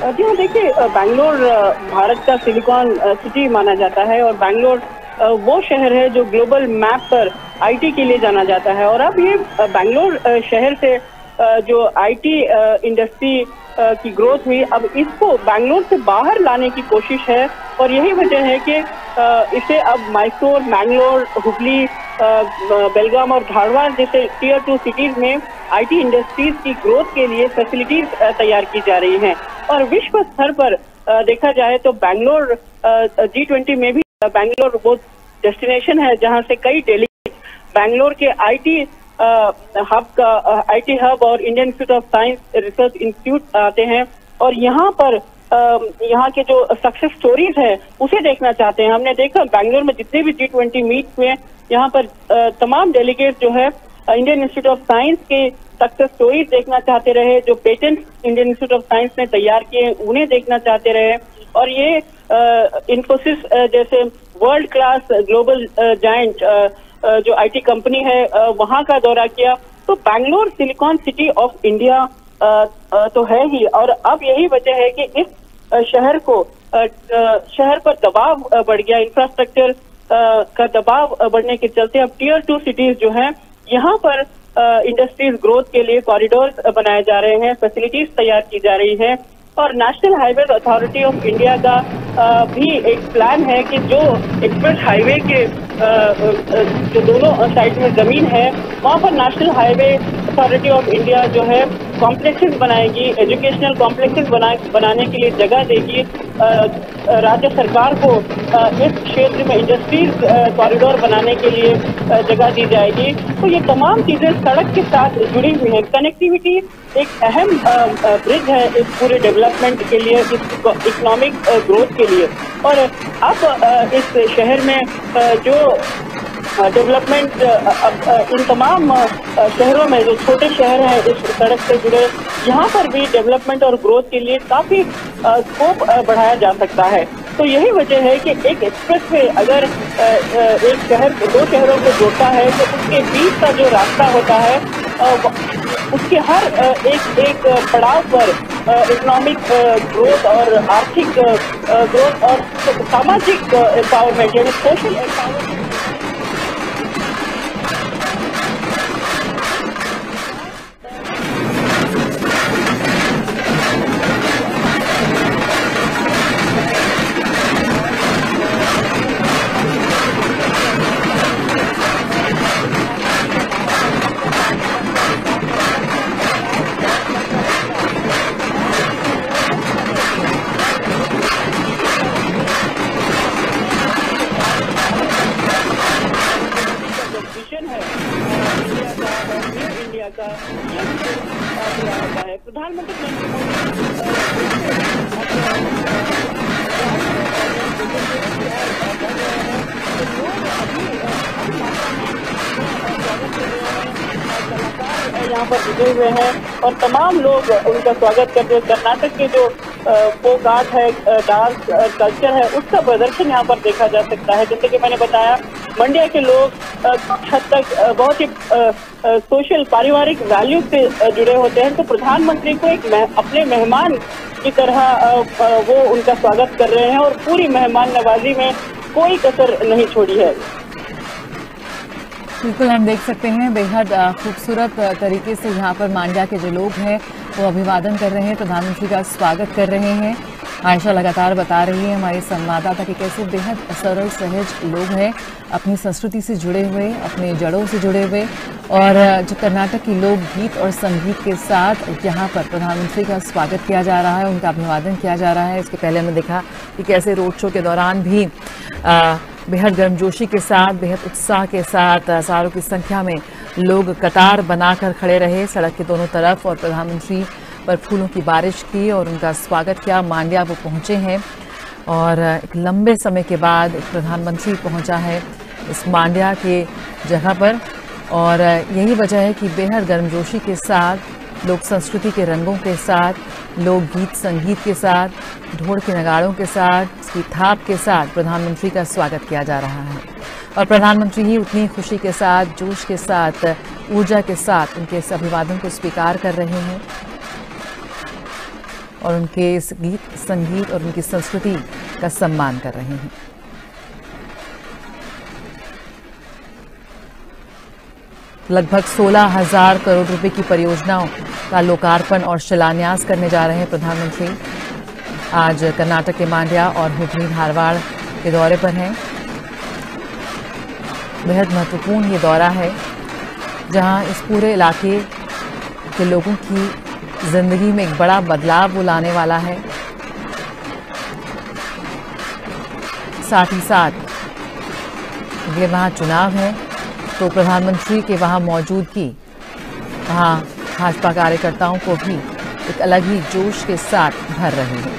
जी हाँ देखिए बैंगलोर भारत का सिलिकॉन सिटी माना जाता है और बैंगलोर वो शहर है जो ग्लोबल मैप पर आईटी के लिए जाना जाता है। और अब ये बैंगलोर शहर से जो आईटी इंडस्ट्री की ग्रोथ हुई अब इसको बैंगलोर से बाहर लाने की कोशिश है और यही वजह है कि इसे अब मैसूर मैंगलोर अ, बेलगाम और धारवाड़ जैसे टीयर टू सिटीज़ में आईटी इंडस्ट्रीज़ की ग्रोथ के लिए फैसिलिटीज़ तैयार की जा रही हैं। और विश्व स्तर पर देखा जाए तो बैंगलोर जी ट्वेंटी में भी बैंगलोर वो डेस्टिनेशन है, जहाँ से कई डेलीगेट बैंगलोर के आईटी हब का आईटी हब और Indian Institute of Science research institute आते हैं। और यहाँ पर यहाँ के जो सक्सेस स्टोरीज है, उसे देखना चाहते हैं। हमने देखा बैंगलोर में जितने भी जी ट्वेंटी मीट हुए यहाँ पर तमाम डेलीगेट जो है इंडियन इंस्टीट्यूट ऑफ़ साइंस के सक्सेस स्टोरीज देखना चाहते रहे, जो patent Indian Institute of Science ने तैयार किए उन्हें देखना चाहते रहे। और ये इंफोसिस जैसे वर्ल्ड क्लास ग्लोबल जाइंट जो आईटी कंपनी है वहाँ का दौरा किया। तो Bangalore silicon city of India तो है ही। और अब यही वजह है कि इस शहर को शहर पर दबाव बढ़ गया इंफ्रास्ट्रक्चर का दबाव बढ़ने के चलते अब टीयर टू सिटीज़ जो है, यहाँ पर इंडस्ट्रीज़ ग्रोथ के लिए कॉरिडोर बनाए जा रहे हैं फैसिलिटीज़ तैयार की जा रही है, और national highway authority of India का भी एक प्लान है कि जो एक्सप्रेस हाईवे के जो दोनों साइड में ज़मीन है, वहाँ पर national highway authority of India जो है कॉम्प्लेक्सेस बनाएगी एजुकेशनल कॉम्प्लेक्सेस बना, बनाने के लिए जगह देगी। राज्य सरकार को इस क्षेत्र में इंडस्ट्रीज़ कॉरिडोर बनाने के लिए जगह दी जाएगी। तो ये तमाम चीज़ें सड़क के साथ जुड़ी हुई हैं। कनेक्टिविटी एक अहम ब्रिज है इस पूरे डेवलपमेंट के लिए, इस इकोनॉमिक ग्रोथ के लिए। और अब इस शहर में जो डेवलपमेंट इन तमाम शहरों में, जो छोटे शहर हैं, इस सड़क से जुड़े, यहाँ पर भी डेवलपमेंट और ग्रोथ के लिए काफ़ी स्कोप बढ़ाया जा सकता है। तो यही वजह है कि एक एक्सप्रेस वे अगर एक शहर दो शहरों को जोड़ता है तो उसके बीच का जो रास्ता होता है उसके हर एक एक पड़ाव पर इकोनॉमिक ग्रोथ और आर्थिक ग्रोथ और सामाजिक एम्पावरमेंट यानी सोशल एम्पावरमेंट यहाँ पर जुटे हुए हैं और तमाम लोग उनका स्वागत करते हैं। कर्नाटक के जो फोक आर्ट है डांस कल्चर है उसका प्रदर्शन यहाँ पर देखा जा सकता है। जैसे कि मैंने बताया मंड्या के लोग हद तक बहुत ही सोशल पारिवारिक वैल्यू से जुड़े होते हैं। तो प्रधानमंत्री को एक मह, अपने मेहमान की तरह वो उनका स्वागत कर रहे हैं और पूरी मेहमान नवाजी में कोई कसर नहीं छोड़ी है। बिल्कुल हम देख सकते हैं बेहद खूबसूरत तरीके से यहाँ पर मांडा के जो लोग हैं वो अभिवादन कर रहे हैं प्रधानमंत्री का स्वागत कर रहे हैं। आयशा लगातार बता रही है हमारे संवाददाता कि कैसे बेहद सरल सहज लोग हैं अपनी संस्कृति से जुड़े हुए अपने जड़ों से जुड़े हुए और जो कर्नाटक की लोक गीत और संगीत के साथ यहाँ पर प्रधानमंत्री का स्वागत किया जा रहा है उनका अभिवादन किया जा रहा है। इसके पहले हमने देखा कि कैसे रोड शो के दौरान भी अ, बेहद गर्मजोशी के साथ, बेहद उत्साह के साथ हज़ारों की संख्या में लोग कतार बनाकर खड़े रहे। सड़क के दोनों तरफ़ और प्रधानमंत्री पर फूलों की बारिश की और उनका स्वागत किया। मांड्या वो पहुँचे हैं और एक लंबे समय के बाद प्रधानमंत्री पहुँचा है इस मांड्या के जगह पर। और यही वजह है कि बेहद गर्मजोशी के साथ, लोक संस्कृति के रंगों के साथ लोकगीत संगीत के साथ, ढोल के नगाड़ों के साथ इसकी थाप के साथ प्रधानमंत्री का स्वागत किया जा रहा है। और प्रधानमंत्री ही उतनी खुशी के साथ, जोश के साथ, ऊर्जा के साथ उनके इस अभिवादन को स्वीकार कर रहे हैं। और उनके इस गीत, संगीत और उनकी संस्कृति का सम्मान कर रहे हैं। लगभग सोलह हज़ार करोड़ रुपए की परियोजनाओं का लोकार्पण और शिलान्यास करने जा रहे हैं प्रधानमंत्री। आज कर्नाटक के मांड्या और हुबली धारवाड़ के दौरे पर हैं। बेहद महत्वपूर्ण ये दौरा है, जहाँ इस पूरे इलाके के लोगों की ज़िंदगी में एक बड़ा बदलाव वो लाने वाला है। साथ ही साथ ये वहाँ चुनाव है तो प्रधानमंत्री के वहाँ मौजूदगी, वहाँ भाजपा कार्यकर्ताओं को भी एक अलग ही जोश के साथ भर रही है।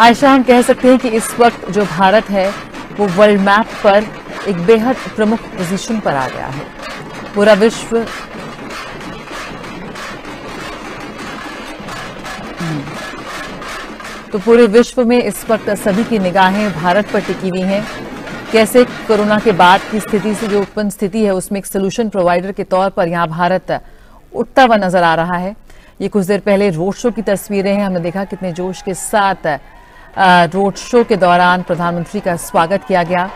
आयशा, हम कह सकते हैं कि इस वक्त जो भारत है, वो वर्ल्ड मैप पर एक बेहद प्रमुख पोजीशन पर आ गया है। पूरा विश्व। तो पूरे विश्व में इस वक्त सभी की निगाहें भारत पर टिकी हुई हैं। कैसे कोरोना के बाद की स्थिति से जो उत्पन्न स्थिति है, उसमें एक सोल्यूशन प्रोवाइडर के तौर पर यहाँ भारत उठता हुआ नज़र आ रहा है। ये कुछ देर पहले रोड शो की तस्वीरें हैं। हमने देखा कितने जोश के साथ रोड शो के दौरान प्रधानमंत्री का स्वागत किया गया।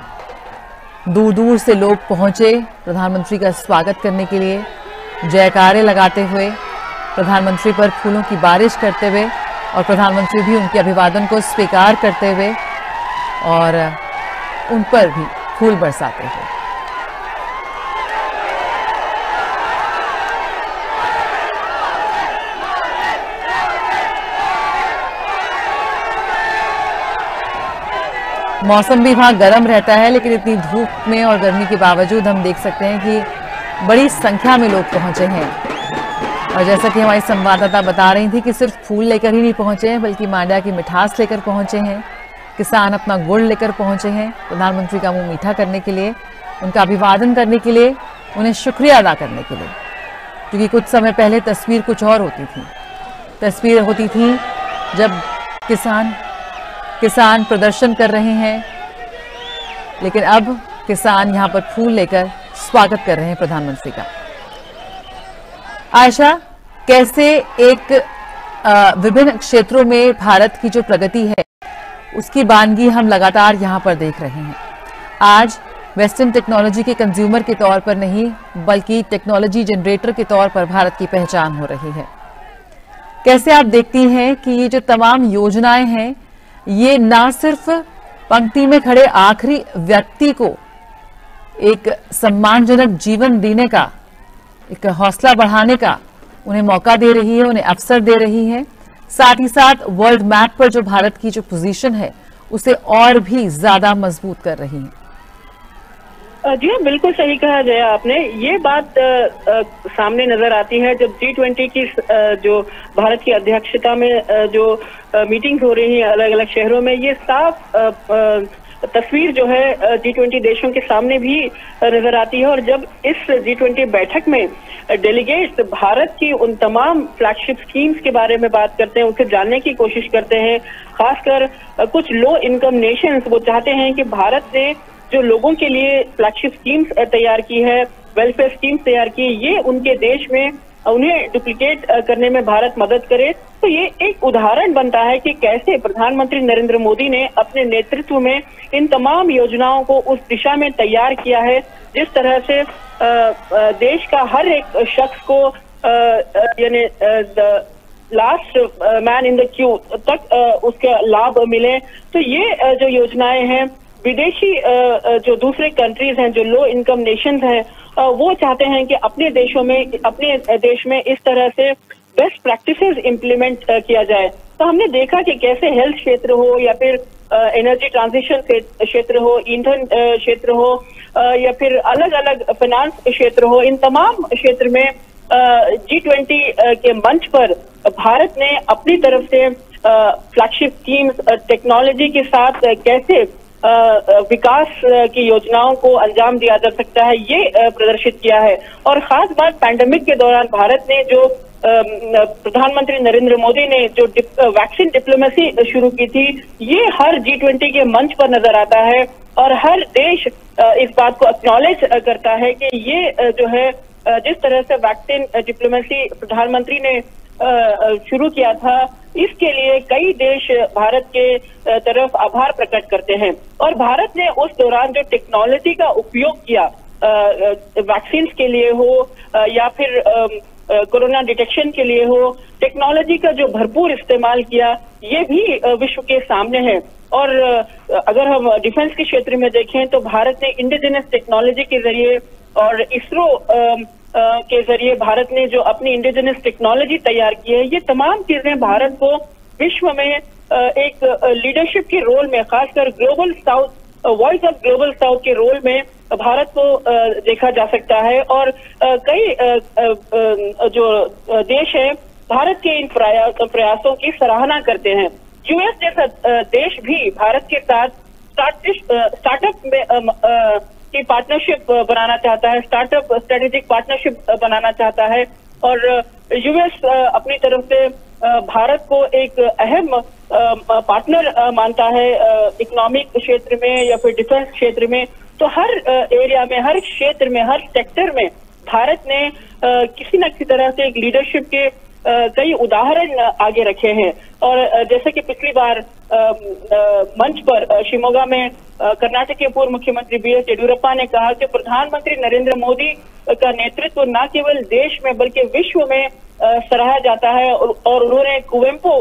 दूर दूर से लोग पहुँचे प्रधानमंत्री का स्वागत करने के लिए। जयकारे लगाते हुए प्रधानमंत्री पर फूलों की बारिश करते हुए और प्रधानमंत्री भी उनके अभिवादन को स्वीकार करते हुए और उन पर भी फूल बरसाते हुए। मौसम भी वहाँ गर्म रहता है, लेकिन इतनी धूप में और गर्मी के बावजूद हम देख सकते हैं कि बड़ी संख्या में लोग पहुँचे हैं। और जैसा कि हमारी संवाददाता बता रही थी कि सिर्फ़ फूल लेकर ही नहीं पहुँचे हैं, बल्कि मांडा की मिठास लेकर पहुँचे हैं, किसान अपना गुड़ लेकर पहुँचे हैं, प्रधानमंत्री का मुँह मीठा करने के लिए, उनका अभिवादन करने के लिए, उन्हें शुक्रिया अदा करने के लिए। क्योंकि कुछ समय पहले तस्वीर कुछ और होती थी। तस्वीर होती थी जब किसान किसान प्रदर्शन कर रहे हैं। लेकिन अब किसान यहाँ पर फूल लेकर स्वागत कर रहे हैं प्रधानमंत्री का। आयशा कैसे एक विभिन्न क्षेत्रों में भारत की जो प्रगति है, उसकी बानगी हम लगातार यहाँ पर देख रहे हैं। आज वेस्टर्न टेक्नोलॉजी के कंज्यूमर के तौर पर नहीं, बल्कि टेक्नोलॉजी जनरेटर के तौर पर भारत की पहचान हो रही है। कैसे आप देखती हैं कि ये जो तमाम योजनाएँ हैं ये ना सिर्फ़ पंक्ति में खड़े आखिरी व्यक्ति को एक सम्मानजनक जीवन देने का, एक हौसला बढ़ाने का उन्हें मौका दे रही है, उन्हें अवसर दे रही है। साथ ही साथ वर्ल्ड मैप पर जो भारत की जो पोजीशन है, उसे और भी ज़्यादा मज़बूत कर रही है। जी हाँ बिल्कुल सही कहा जया आपने। ये बात आ, आ, सामने नज़र आती है जब जी ट्वेंटी की आ, जो भारत की अध्यक्षता में आ, जो मीटिंग हो रही है अलग अलग शहरों में ये साफ़ तस्वीर जो है जी ट्वेंटी देशों के सामने भी नज़र आती है। और जब इस जी ट्वेंटी बैठक में डेलीगेट्स भारत की उन तमाम फ्लैगशिप स्कीम्स के बारे में बात करते हैं उसे जानने की कोशिश करते हैं खासकर कुछ लो इनकम नेशंस वो चाहते हैं कि भारत ने जो लोगों के लिए फ्लैगशिप स्कीम्स तैयार की है वेलफेयर स्कीम्स तैयार की ये उनके देश में उन्हें डुप्लीकेट करने में भारत मदद करे। तो ये एक उदाहरण बनता है कि कैसे प्रधानमंत्री नरेंद्र मोदी ने अपने नेतृत्व में इन तमाम योजनाओं को उस दिशा में तैयार किया है, जिस तरह से देश का हर एक शख्स को यानी last man in the queue तक उसका लाभ मिले। तो ये जो योजनाएँ हैं विदेशी जो दूसरे कंट्रीज़ हैं, जो लो इनकम नेशन हैं वो चाहते हैं कि अपने देशों में, अपने देश में इस तरह से बेस्ट प्रैक्टिसेस इम्प्लीमेंट किया जाए। तो हमने देखा कि कैसे हेल्थ क्षेत्र हो या फिर एनर्जी ट्रांजिशन क्षेत्र हो, ईंधन क्षेत्र हो या फिर अलग अलग फाइनेंस क्षेत्र हो, इन तमाम क्षेत्र में जी ट्वेंटी के मंच पर भारत ने अपनी तरफ़ से फ्लैगशिप स्कीम्स टेक्नोलॉजी के साथ कैसे विकास की योजनाओं को अंजाम दिया जा सकता है ये प्रदर्शित किया है। और खास बात पैंडेमिक के दौरान भारत ने जो प्रधानमंत्री नरेंद्र मोदी ने जो डिप, वैक्सीन डिप्लोमेसी शुरू की थी ये हर जी ट्वेंटी के मंच पर नज़र आता है। और हर देश इस बात को एक्नॉलेज करता है कि ये जो है जिस तरह से वैक्सीन डिप्लोमेसी प्रधानमंत्री ने शुरू किया था। इसके लिए कई देश भारत के तरफ़ आभार प्रकट करते हैं। और भारत ने उस दौरान जो टेक्नोलॉजी का उपयोग किया वैक्सीन के लिए हो या फिर कोरोना डिटेक्शन के लिए हो टेक्नोलॉजी का जो भरपूर इस्तेमाल किया, ये भी विश्व के सामने है। और अगर हम डिफेंस के क्षेत्र में देखें तो भारत ने इंडिजिनस टेक्नोलॉजी के ज़रिए और इसरो के ज़रिए भारत ने जो अपनी इंडिजिनस टेक्नोलॉजी तैयार की है, ये तमाम चीज़ें भारत को विश्व में एक लीडरशिप के रोल में, खासकर global south voice of global south के रोल में भारत को देखा जा सकता है। और कई जो देश है, भारत के इन प्रयासों की सराहना करते हैं। यूएस जैसा देश भी भारत के साथ स्टार्टअप में की पार्टनरशिप बनाना चाहता है स्टार्टअप स्ट्रेटेजिक पार्टनरशिप बनाना चाहता है और यूएस अपनी तरफ़ से भारत को एक अहम पार्टनर मानता है इकोनॉमिक क्षेत्र में या फिर डिफेंस क्षेत्र में। तो हर एरिया में, हर क्षेत्र में, हर सेक्टर में भारत ने किसी न किसी तरह से एक लीडरशिप के कई उदाहरण आगे रखे हैं। और जैसे कि पिछली बार मंच पर शिमोगा में कर्नाटक के पूर्व मुख्यमंत्री बी एस येडियुरप्पा ने कहा कि प्रधानमंत्री नरेंद्र मोदी का नेतृत्व न केवल देश में, बल्कि विश्व में सराहा जाता है। और उन्होंने कुवेम्पो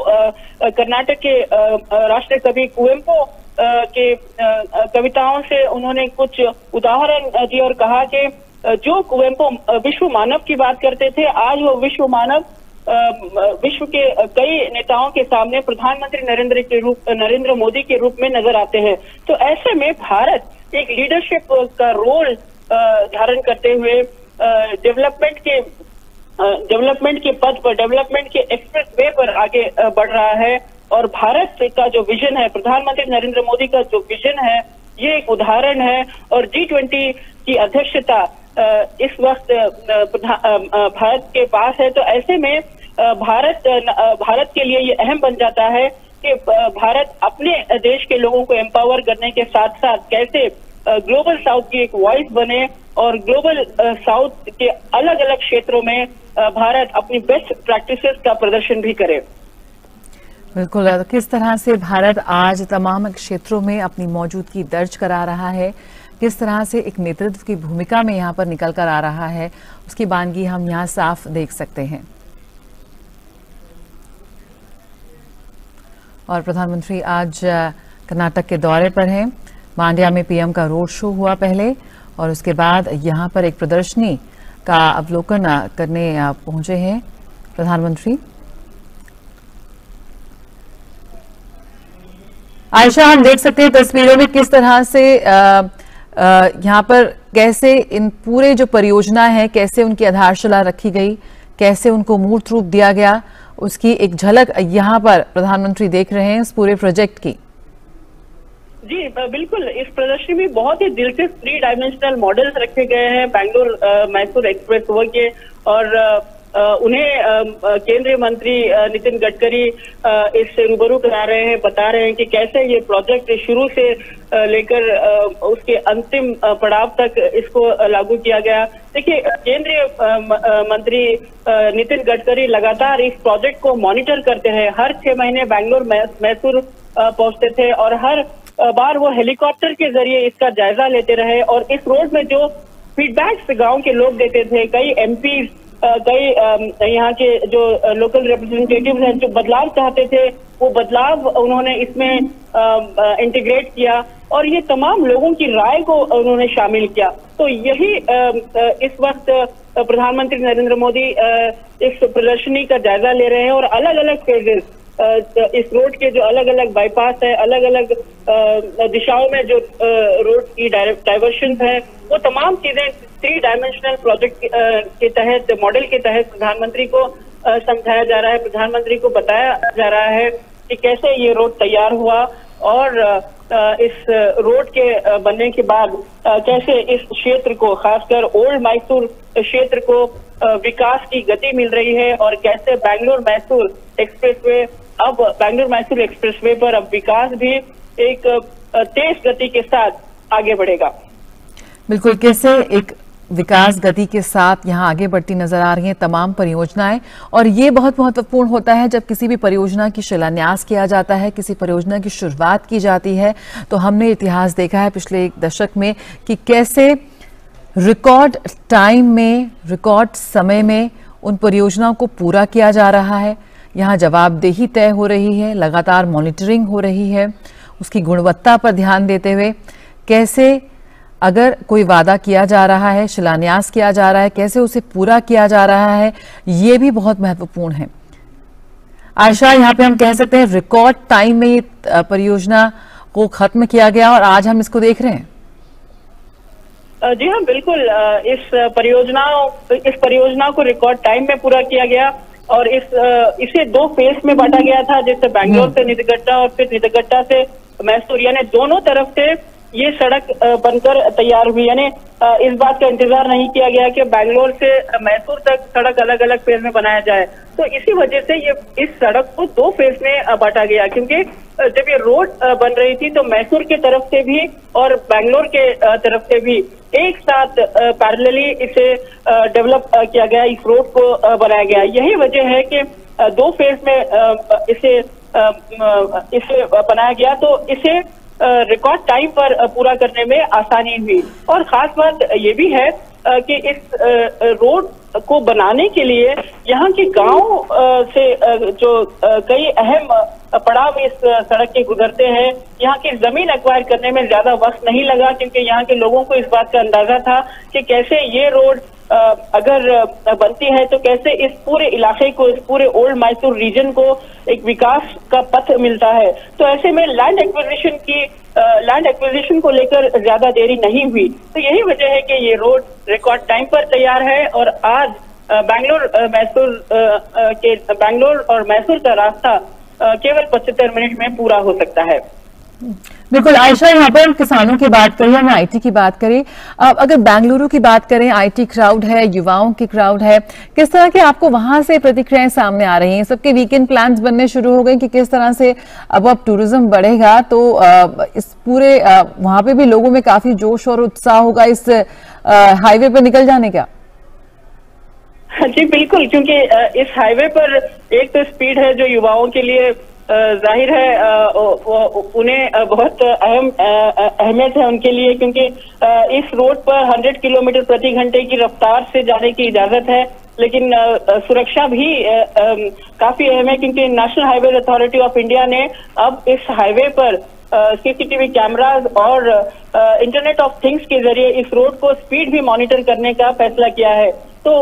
कर्नाटक के राष्ट्रीय कवि कुवेम्पो के कविताओं से उन्होंने कुछ उदाहरण दिए और कहा कि जो कुवेम्पो विश्व मानव की बात करते थे, आज वो विश्व मानव विश्व के कई नेताओं के सामने प्रधानमंत्री नरेंद्र के रूप नरेंद्र मोदी के रूप में नज़र आते हैं। तो ऐसे में भारत एक लीडरशिप का रोल धारण करते हुए डेवलपमेंट के डेवलपमेंट के पद पर डेवलपमेंट के एक्सप्रेस वे पर आगे बढ़ रहा है। और भारत का जो विजन है, प्रधानमंत्री नरेंद्र मोदी का जो विजन है, ये एक उदाहरण है। और जी ट्वेंटी की अध्यक्षता इस वक्त भारत के पास है तो ऐसे में भारत भारत के लिए ये अहम बन जाता है कि भारत अपने देश के लोगों को एम्पावर करने के साथ साथ कैसे ग्लोबल साउथ की एक वॉइस बने और ग्लोबल साउथ के अलग अलग क्षेत्रों में भारत अपनी बेस्ट प्रैक्टिसेस का प्रदर्शन भी करे। बिल्कुल किस तरह से भारत आज तमाम क्षेत्रों में अपनी मौजूदगी दर्ज करा रहा है किस तरह से एक नेतृत्व की भूमिका में यहाँ पर निकल कर आ रहा है, उसकी बानगी हम यहाँ साफ़ देख सकते हैं। और प्रधानमंत्री आज कर्नाटक के दौरे पर हैं। मांड्या में पीएम का रोड शो हुआ पहले, और उसके बाद यहाँ पर एक प्रदर्शनी का अवलोकन करने पहुँचे हैं। प्रधानमंत्री। आयशा, हम देख सकते हैं तस्वीरों में किस तरह से यहाँ पर कैसे इन पूरे जो परियोजना है, कैसे उनकी आधारशिला रखी गई, कैसे उनको मूर्त रूप दिया गया, उसकी एक झलक यहाँ पर प्रधानमंत्री देख रहे हैं इस पूरे प्रोजेक्ट की। जी बिल्कुल, इस प्रदर्शनी में बहुत ही दिलचस्प थ्री डायमेंशनल मॉडल्स रखे गए हैं बैंगलोर मैसूर एक्सप्रेस वे के, और उन्हें केंद्रीय मंत्री नितिन गडकरी इससे रूबरू करा रहे हैं, बता रहे हैं कि कैसे ये प्रोजेक्ट शुरू से लेकर उसके अंतिम पड़ाव तक इसको लागू किया गया। देखिए, केंद्रीय मंत्री नितिन गडकरी लगातार इस प्रोजेक्ट को मॉनिटर करते हैं। हर छह महीने बैंगलोर मैसूर पहुँचते थे और हर बार वो हेलीकॉप्टर के ज़रिए इसका जायजा लेते रहे और इस रोड में जो फीडबैक्स गाँव के लोग देते थे, कई एमपी कई यहाँ के जो लोकल रिप्रेजेंटेटिव हैं, जो बदलाव चाहते थे, वो बदलाव उन्होंने इसमें इंटीग्रेट किया और ये तमाम लोगों की राय को उन्होंने शामिल किया। तो यही इस वक्त प्रधानमंत्री नरेंद्र मोदी इस प्रदर्शनी का जायजा ले रहे हैं और अलग अलग फेजेस इस रोड के जो अलग अलग बाईपास है अलग अलग दिशाओं में जो रोड की डाइवर्शन है, वो तमाम चीज़ें थ्री डायमेंशनल प्रोजेक्ट के तहत मॉडल के तहत प्रधानमंत्री को समझाया जा रहा है, प्रधानमंत्री को बताया जा रहा है कि कैसे ये रोड तैयार हुआ और इस रोड के बनने के बाद कैसे इस क्षेत्र को, खासकर ओल्ड मैसूर क्षेत्र को विकास की गति मिल रही है और कैसे बैंगलोर मैसूर एक्सप्रेसवे अब बैंगलोर मैसूर एक्सप्रेसवे पर अब विकास भी एक तेज गति के साथ आगे बढ़ेगा। बिल्कुल, कैसे एक विकास गति के साथ यहाँ आगे बढ़ती नज़र आ रही हैं तमाम परियोजनाएँ? और ये बहुत महत्वपूर्ण होता है, जब किसी भी परियोजना की शिलान्यास किया जाता है, किसी परियोजना की शुरुआत की जाती है तो हमने इतिहास देखा है पिछले एक दशक में कि कैसे रिकॉर्ड टाइम में, रिकॉर्ड समय में उन परियोजनाओं को पूरा किया जा रहा है। यहाँ जवाबदेही तय हो रही है, लगातार मॉनिटरिंग हो रही है। उसकी गुणवत्ता पर ध्यान देते हुए कैसे अगर कोई वादा किया जा रहा है, शिलान्यास किया जा रहा है, कैसे उसे पूरा किया जा रहा है, ये भी बहुत महत्वपूर्ण है। आयशा, यहाँ पे हम कह सकते हैं रिकॉर्ड टाइम में ये परियोजना को खत्म किया गया और आज हम इसको देख रहे हैं। जी हाँ बिल्कुल इस परियोजना इस परियोजना को रिकॉर्ड टाइम में पूरा किया गया। और इस इसे दो फ़ेज़ में बांटा गया था जैसे बैंगलोर हम्म। से निधगट्टा और फिर निधगट्टा से मैसूरिया ने दोनों तरफ़ से ये सड़क बनकर तैयार हुई। यानी इस बात का इंतज़ार नहीं किया गया कि बैंगलोर से मैसूर तक सड़क अलग अलग फ़ेज़ में बनाया जाए। तो इसी वजह से ये, इस सड़क को दो फ़ेज़ में बांटा गया। क्योंकि जब ये रोड बन रही थी तो मैसूर की तरफ़ से भी और बैंगलोर के तरफ़ से भी एक साथ पैरेलली इसे डेवलप किया गया, इस रोड को बनाया गया। यही वजह है कि दो फ़ेज़ में इसे इसे बनाया गया। तो इसे रिकॉर्ड टाइम पर पूरा करने में आसानी हुई। और खास बात ये भी है कि इस रोड को बनाने के लिए यहाँ के गाँव से जो कई अहम पड़ाव इस सड़क के गुजरते हैं, यहाँ की ज़मीन एक्वायर करने में ज़्यादा वक्त नहीं लगा, क्योंकि यहाँ के लोगों को इस बात का अंदाज़ा था कि कैसे ये रोड अगर बनती है तो कैसे इस पूरे इलाके को, इस पूरे ओल्ड मैसूर रीजन को एक विकास का पथ मिलता है? तो ऐसे में लैंड एक्विजिशन की लैंड एक्विजिशन को लेकर ज़्यादा देरी नहीं हुई। तो यही वजह है कि ये रोड रिकॉर्ड टाइम पर तैयार है और आज बैंगलोर मैसूर के बैंगलोर और मैसूर का रास्ता केवल पचहत्तर मिनट में पूरा हो सकता है। बिल्कुल, आयशा, यहाँ पर हम किसानों की बात करें या आईटी की बात करें। अब अगर बेंगलुरु की बात करें आईटी क्राउड है, युवाओं की क्राउड है, किस तरह के आपको वहाँ से प्रतिक्रियाएँ सामने आ रही हैं? सबके वीकेंड प्लान्स बनने शुरू हो गए कि किस तरह से अब अब टूरिज़्म बढ़ेगा तो इस पूरे वहाँ पे भी लोगों में काफ़ी जोश और उत्साह होगा इस हाईवे पर निकल जाने का? जी, बिल्कुल, क्योंकि इस हाईवे पर एक तो स्पीड है जो युवाओं के लिए ज़ाहिर है उन्हें बहुत अहम अहमियत है उनके लिए क्योंकि इस रोड पर 100 किलोमीटर प्रति घंटे की रफ्तार से जाने की इजाज़त है। लेकिन सुरक्षा भी काफ़ी अहम है क्योंकि national highway authority of India ने अब इस हाईवे पर सीसीटीवी कैमराज और इंटरनेट ऑफ़ थिंग्स के ज़रिए इस रोड को स्पीड भी मॉनिटर करने का फैसला किया है। तो